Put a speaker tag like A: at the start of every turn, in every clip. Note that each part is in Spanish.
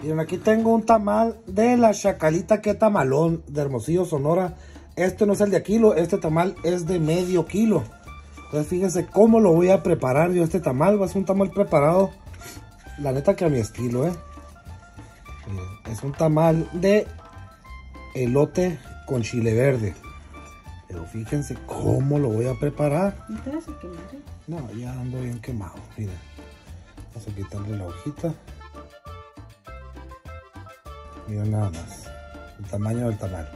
A: Miren, aquí tengo un tamal de la chacalita, que tamalón, de Hermosillo, Sonora. Este no es el de kilo, este tamal es de medio kilo. Entonces fíjense cómo lo voy a preparar yo este tamal. Va a ser un tamal preparado, la neta que a mi estilo, ¿eh? Es un tamal de elote con chile verde. Pero fíjense cómo lo voy a preparar.
B: ¿No te vas a quemar? eh?
A: No, ya ando bien quemado, miren. Vamos a quitarle la hojita. Miren nada más. El tamaño del tamal.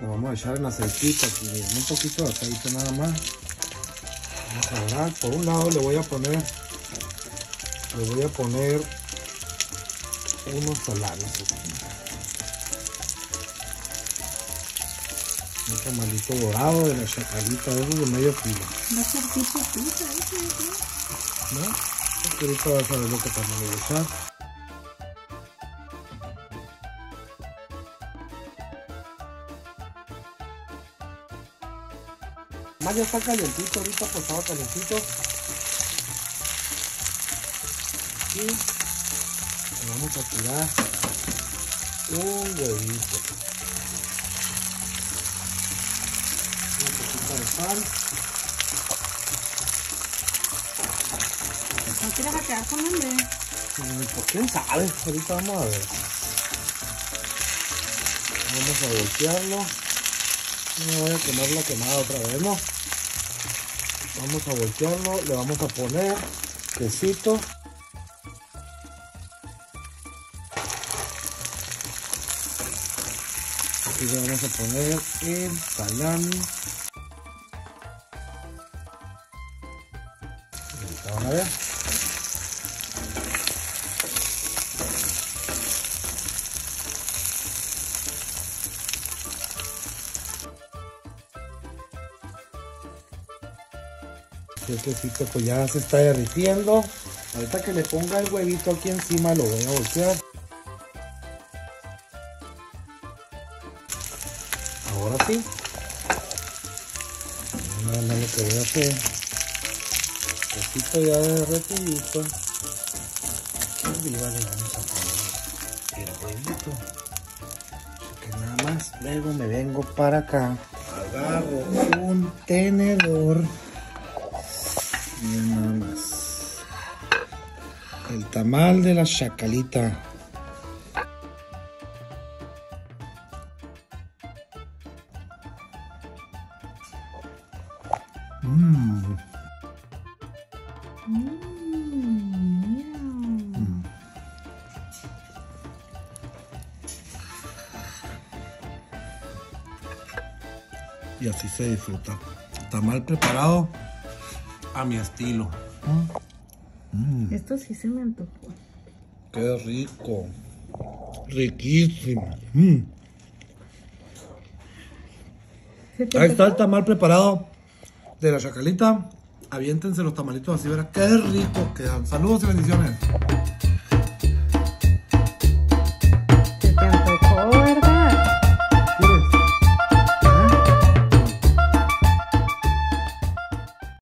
A: Lo vamos a echar en aceitito aquí, miren. Un poquito de aceite nada más. Vamos a dorar. Por un lado le voy a poner. Le voy a poner unos salames. aquí. Un tamalito dorado de la chacalita, de de medio kilo.
B: ¿eh?
A: ¿no? Porque ahorita vas a ver lo que también voy a echar. Más ya está calientito, ahorita pues estaba calientito. Y le vamos a tirar un huevito. Una poquita de sal.
B: No quedar con hambre.
A: Mm, Pues quién sabe, ahorita vamos a ver. Vamos a voltearlo. No voy a quemar la quemada otra vez, ¿no? Vamos a voltearlo, le vamos a poner quesito. Aquí le vamos a poner el salami. Ahorita van a ver. El quesito pues ya se está derritiendo. Ahorita que le ponga el huevito aquí encima lo voy a voltear. Ahora sí. Nada más lo que voy a hacer. Quesito ya derretidito. Arriba le vamos a poner el huevito. Así que nada más. Luego me vengo para acá. Agarro un tenedor. Tamal de la chacalita. Mmm. Y así se disfruta. Tamal preparado a mi estilo.
B: Esto sí se me antojó.
A: Qué rico. Riquísimo. Mm. Ahí está el tamal preparado de la chacalita. Aviéntense los tamalitos así, verán qué rico quedan. Saludos y bendiciones.